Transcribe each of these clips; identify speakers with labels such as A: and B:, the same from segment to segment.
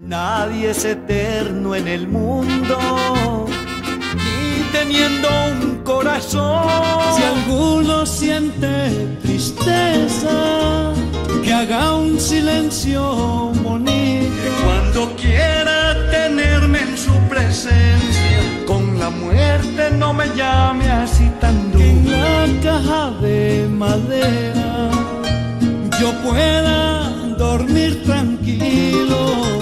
A: Nadie es eterno en el mundo, ni teniendo un corazón.
B: Si alguno siente tristeza, que haga un silencio bonito.
A: Cuando quiera tenerme en su presencia, con la muerte no me llame así tan duro.
B: En la caja de madera yo pueda dormir tranquilo.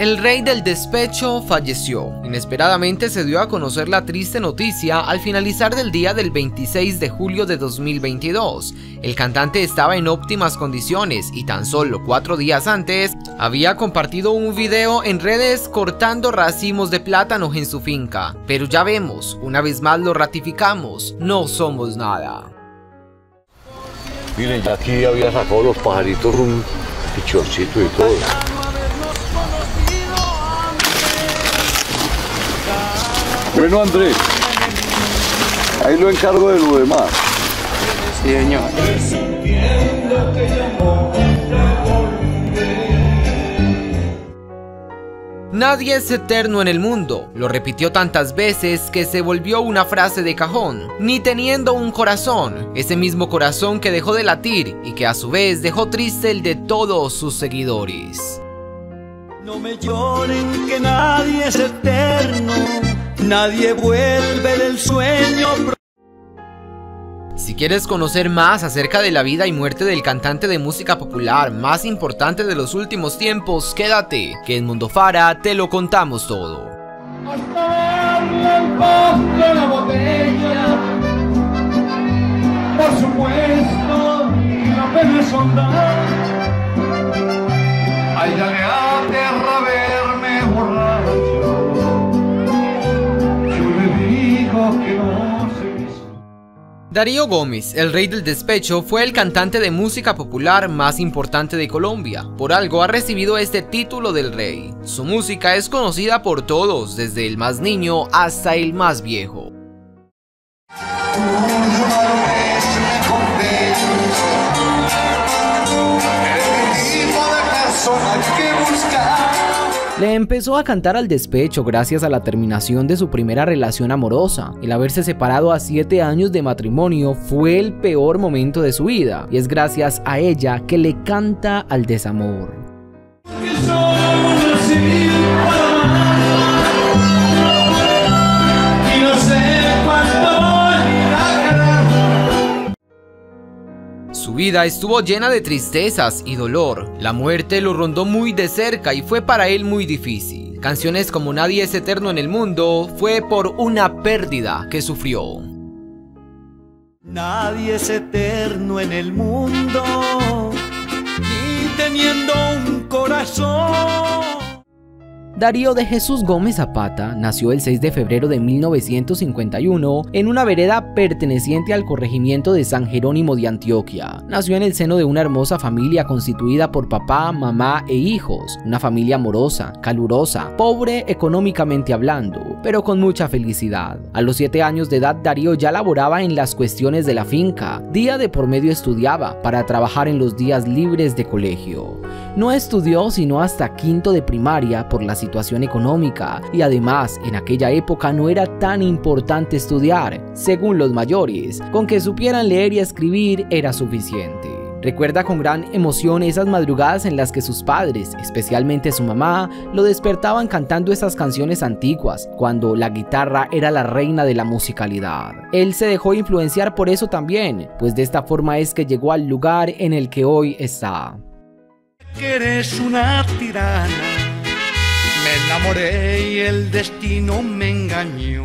C: El rey del despecho falleció. Inesperadamente se dio a conocer la triste noticia al finalizar del día del 26 de julio de 2022. El cantante estaba en óptimas condiciones y tan solo cuatro días antes había compartido un video en redes cortando racimos de plátano en su finca. Pero ya vemos, una vez más lo ratificamos, no somos nada.
D: Miren, ya aquí había sacado los pajaritos un pichorcito y todo. Bueno, Andrés, ahí lo encargo de lo demás.
C: Sí, señor. Nadie es eterno en el mundo, lo repitió tantas veces que se volvió una frase de cajón, ni teniendo un corazón, ese mismo corazón que dejó de latir y que a su vez dejó triste el de todos sus seguidores.
A: No me lloren que nadie es eterno, nadie vuelve del sueño.
C: Si quieres conocer más acerca de la vida y muerte del cantante de música popular más importante de los últimos tiempos, quédate, que en Mundo Fara te lo contamos todo.
B: Hasta darle el postre la botella. Por supuesto, la pena es soldar.
A: Ay, ya le aterra
C: Darío Gómez, el rey del despecho, fue el cantante de música popular más importante de Colombia. Por algo ha recibido este título del rey. Su música es conocida por todos, desde el más niño hasta el más viejo. Le empezó a cantar al despecho gracias a la terminación de su primera relación amorosa. El haberse separado a 7 años de matrimonio fue el peor momento de su vida y es gracias a ella que le canta al desamor. Su vida estuvo llena de tristezas y dolor. La muerte lo rondó muy de cerca y fue para él muy difícil. Canciones como Nadie es eterno en el mundo fue por una pérdida que sufrió.
A: Nadie es eterno en el mundo, ni teniendo un corazón.
C: Darío de Jesús Gómez Zapata nació el 6 de febrero de 1951 en una vereda perteneciente al corregimiento de San Jerónimo de Antioquia. Nació en el seno de una hermosa familia constituida por papá, mamá e hijos, una familia amorosa, calurosa, pobre económicamente hablando, pero con mucha felicidad. A los 7 años de edad Darío ya laboraba en las cuestiones de la finca, día de por medio estudiaba para trabajar en los días libres de colegio. No estudió sino hasta quinto de primaria por la situación económica y además en aquella época no era tan importante estudiar, según los mayores, con que supieran leer y escribir era suficiente. Recuerda con gran emoción esas madrugadas en las que sus padres, especialmente su mamá, lo despertaban cantando esas canciones antiguas, cuando la guitarra era la reina de la musicalidad. Él se dejó influenciar por eso también, pues de esta forma es que llegó al lugar en el que hoy está.
A: Me enamoré y el destino me engañó.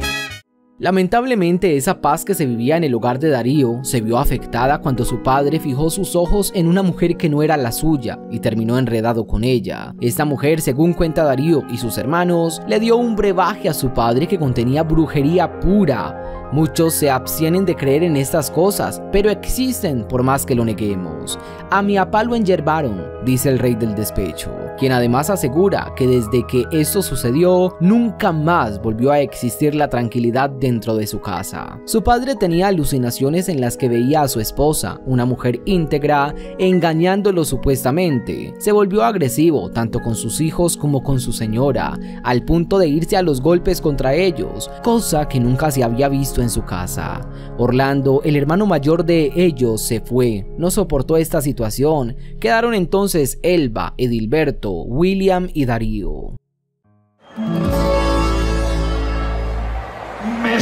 C: Lamentablemente esa paz que se vivía en el hogar de Darío se vio afectada cuando su padre fijó sus ojos en una mujer que no era la suya y terminó enredado con ella. Esta mujer, según cuenta Darío y sus hermanos, le dio un brebaje a su padre que contenía brujería pura Muchos se abstienen de creer en estas cosas, pero existen por más que lo neguemos. A mi papá lo enyerbaron, dice el rey del despecho, quien además asegura que desde que esto sucedió, nunca más volvió a existir la tranquilidad dentro de su casa. Su padre tenía alucinaciones en las que veía a su esposa, una mujer íntegra, engañándolo supuestamente. Se volvió agresivo tanto con sus hijos como con su señora, al punto de irse a los golpes contra ellos, cosa que nunca se había visto en su casa. Orlando, el hermano mayor de ellos, se fue, no soportó esta situación. Quedaron entonces Elba, Edilberto, William y Darío.
A: Me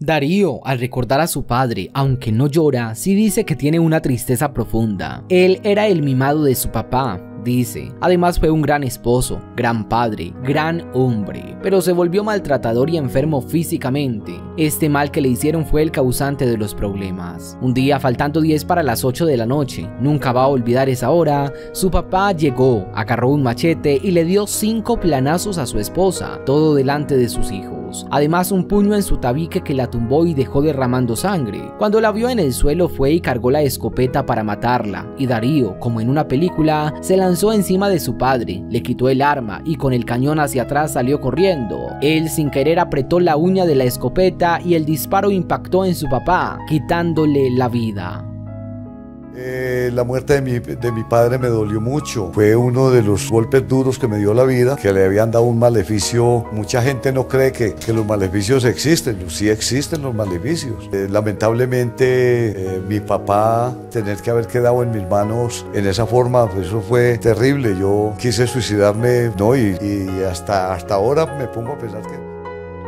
C: Darío, al recordar a su padre, aunque no llora, sí dice que tiene una tristeza profunda. Él era el mimado de su papá, dice. Además fue un gran esposo, gran padre, gran hombre, pero se volvió maltratador y enfermo físicamente. Este mal que le hicieron fue el causante de los problemas. Un día, faltando 10 para las 8 de la noche, nunca va a olvidar esa hora, su papá llegó, agarró un machete y le dio cinco planazos a su esposa, todo delante de sus hijos. Además un puño en su tabique que la tumbó y dejó derramando sangre. Cuando la vio en el suelo fue y cargó la escopeta para matarla, y Darío, como en una película, se lanzó encima de su padre, le quitó el arma y con el cañón hacia atrás salió corriendo. Él sin querer apretó la uña de la escopeta y el disparo impactó en su papá, quitándole la vida.
D: Eh, la muerte de mi, de mi, padre me dolió mucho. Fue uno de los golpes duros que me dio la vida, que le habían dado un maleficio. Mucha gente no cree que, que los maleficios existen. Sí existen los maleficios. Eh, lamentablemente, eh, mi papá tener que haber quedado en mis manos en esa forma, pues eso fue terrible. Yo quise suicidarme, ¿no? Y, y hasta, hasta ahora me pongo a pensar que...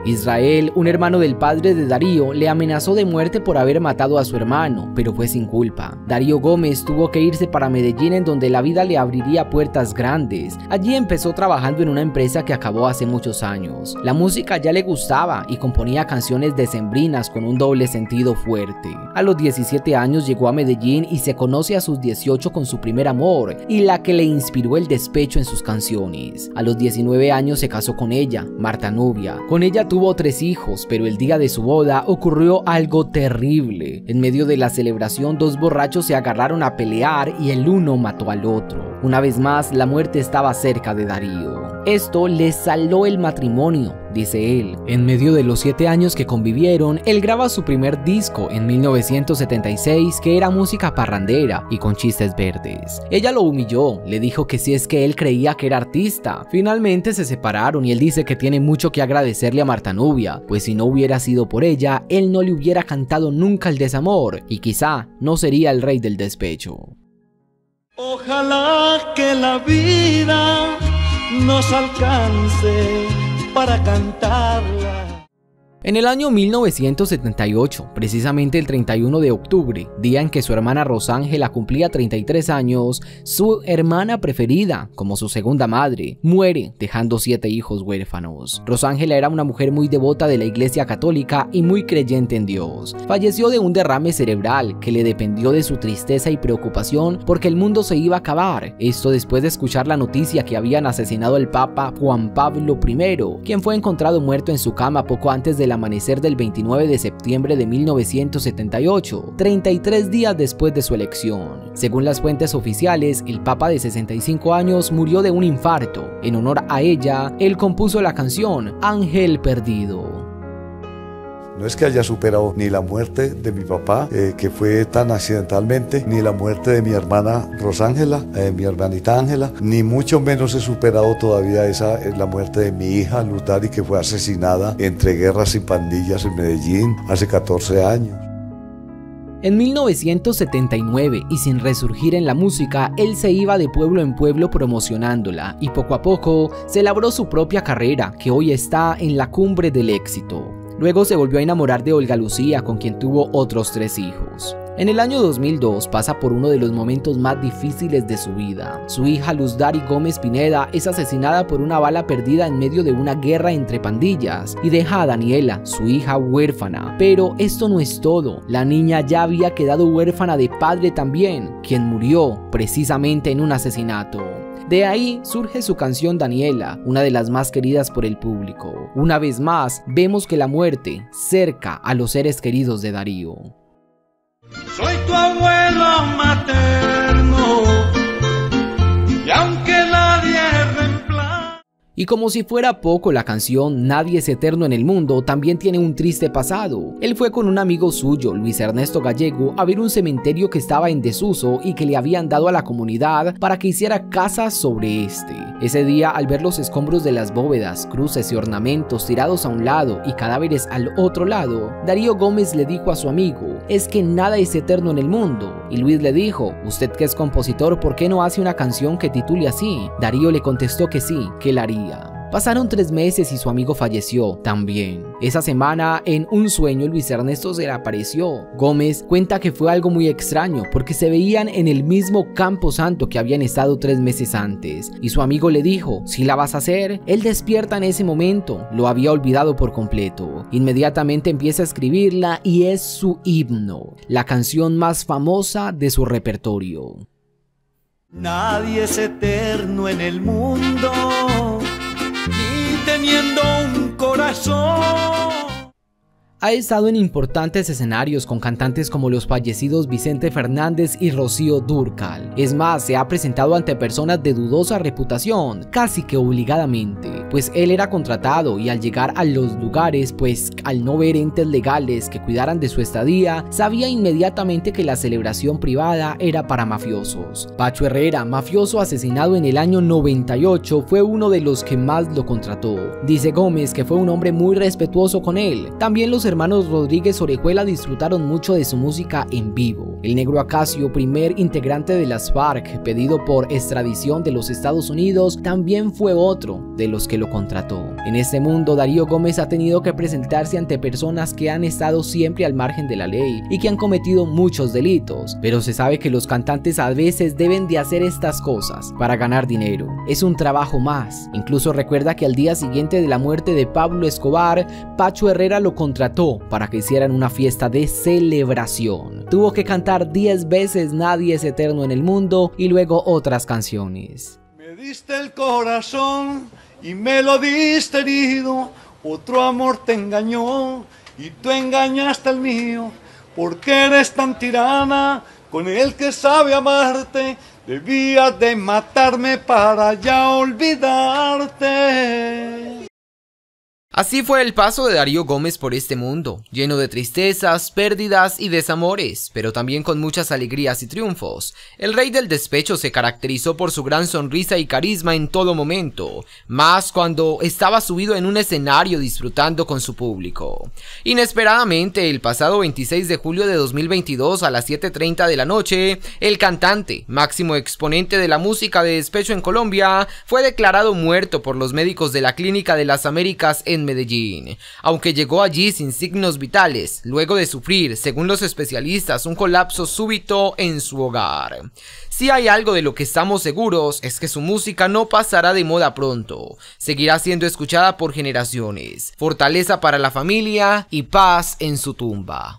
C: Israel, un hermano del padre de Darío, le amenazó de muerte por haber matado a su hermano, pero fue sin culpa. Darío Gómez tuvo que irse para Medellín en donde la vida le abriría puertas grandes. Allí empezó trabajando en una empresa que acabó hace muchos años. La música ya le gustaba y componía canciones decembrinas con un doble sentido fuerte. A los 17 años llegó a Medellín y se conoce a sus 18 con su primer amor y la que le inspiró el despecho en sus canciones. A los 19 años se casó con ella, Marta Nubia. Con ella tuvo tres hijos, pero el día de su boda ocurrió algo terrible. En medio de la celebración, dos borrachos se agarraron a pelear y el uno mató al otro. Una vez más, la muerte estaba cerca de Darío. Esto le saló el matrimonio, dice él. En medio de los siete años que convivieron, él graba su primer disco en 1976 que era música parrandera y con chistes verdes. Ella lo humilló, le dijo que si es que él creía que era artista. Finalmente se separaron y él dice que tiene mucho que agradecerle a Marta Nubia, pues si no hubiera sido por ella, él no le hubiera cantado nunca el desamor y quizá no sería el rey del despecho.
A: Ojalá que la vida nos alcance para cantarla.
C: En el año 1978, precisamente el 31 de octubre, día en que su hermana Rosángela cumplía 33 años, su hermana preferida, como su segunda madre, muere dejando siete hijos huérfanos. Rosángela era una mujer muy devota de la iglesia católica y muy creyente en Dios. Falleció de un derrame cerebral que le dependió de su tristeza y preocupación porque el mundo se iba a acabar. Esto después de escuchar la noticia que habían asesinado al Papa Juan Pablo I, quien fue encontrado muerto en su cama poco antes de amanecer del 29 de septiembre de 1978, 33 días después de su elección. Según las fuentes oficiales, el Papa de 65 años murió de un infarto. En honor a ella, él compuso la canción Ángel Perdido.
D: No es que haya superado ni la muerte de mi papá, eh, que fue tan accidentalmente, ni la muerte de mi hermana Rosángela, eh, mi hermanita Ángela, ni mucho menos he superado todavía esa, eh, la muerte de mi hija Lutari, que fue asesinada entre guerras y pandillas en Medellín hace 14 años.
C: En 1979, y sin resurgir en la música, él se iba de pueblo en pueblo promocionándola, y poco a poco se labró su propia carrera, que hoy está en la cumbre del éxito. Luego se volvió a enamorar de Olga Lucía, con quien tuvo otros tres hijos. En el año 2002 pasa por uno de los momentos más difíciles de su vida. Su hija Luz Dari Gómez Pineda es asesinada por una bala perdida en medio de una guerra entre pandillas y deja a Daniela, su hija, huérfana. Pero esto no es todo. La niña ya había quedado huérfana de padre también, quien murió precisamente en un asesinato. De ahí surge su canción Daniela, una de las más queridas por el público. Una vez más, vemos que la muerte cerca a los seres queridos de Darío.
A: Soy tu abuelo materno y
C: como si fuera poco la canción Nadie es eterno en el mundo también tiene un triste pasado. Él fue con un amigo suyo, Luis Ernesto Gallego, a ver un cementerio que estaba en desuso y que le habían dado a la comunidad para que hiciera casas sobre este. Ese día, al ver los escombros de las bóvedas, cruces y ornamentos tirados a un lado y cadáveres al otro lado, Darío Gómez le dijo a su amigo, es que nada es eterno en el mundo. Y Luis le dijo, usted que es compositor, ¿por qué no hace una canción que titule así? Darío le contestó que sí, que la haría. Pasaron tres meses y su amigo falleció también. Esa semana, en un sueño, Luis Ernesto se le apareció. Gómez cuenta que fue algo muy extraño porque se veían en el mismo campo santo que habían estado tres meses antes. Y su amigo le dijo, si la vas a hacer, él despierta en ese momento. Lo había olvidado por completo. Inmediatamente empieza a escribirla y es su himno, la canción más famosa de su repertorio.
A: Nadie es eterno en el mundo teniendo un corazón
C: ha estado en importantes escenarios con cantantes como los fallecidos Vicente Fernández y Rocío Durcal. Es más, se ha presentado ante personas de dudosa reputación, casi que obligadamente, pues él era contratado y al llegar a los lugares, pues al no ver entes legales que cuidaran de su estadía, sabía inmediatamente que la celebración privada era para mafiosos. Pacho Herrera, mafioso asesinado en el año 98, fue uno de los que más lo contrató. Dice Gómez que fue un hombre muy respetuoso con él. También los hermanos Rodríguez Orejuela disfrutaron mucho de su música en vivo. El negro Acacio, primer integrante de las FARC, pedido por extradición de los Estados Unidos, también fue otro de los que lo contrató. En este mundo, Darío Gómez ha tenido que presentarse ante personas que han estado siempre al margen de la ley y que han cometido muchos delitos, pero se sabe que los cantantes a veces deben de hacer estas cosas para ganar dinero. Es un trabajo más. Incluso recuerda que al día siguiente de la muerte de Pablo Escobar, Pacho Herrera lo contrató para que hicieran una fiesta de celebración. Tuvo que cantar 10 veces Nadie es eterno en el mundo y luego otras canciones.
A: Me diste el corazón y me lo diste herido, otro amor te engañó y tú engañaste el mío, porque eres tan tirana con el que sabe amarte, debías de matarme para ya olvidarte.
C: Así fue el paso de Darío Gómez por este mundo, lleno de tristezas, pérdidas y desamores, pero también con muchas alegrías y triunfos. El rey del despecho se caracterizó por su gran sonrisa y carisma en todo momento, más cuando estaba subido en un escenario disfrutando con su público. Inesperadamente, el pasado 26 de julio de 2022 a las 7.30 de la noche, el cantante, máximo exponente de la música de despecho en Colombia, fue declarado muerto por los médicos de la Clínica de las Américas Medellín, aunque llegó allí sin signos vitales, luego de sufrir, según los especialistas, un colapso súbito en su hogar. Si hay algo de lo que estamos seguros es que su música no pasará de moda pronto, seguirá siendo escuchada por generaciones, fortaleza para la familia y paz en su tumba.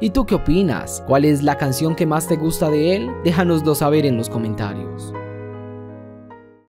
C: ¿Y tú qué opinas? ¿Cuál es la canción que más te gusta de él? Déjanoslo saber en los comentarios.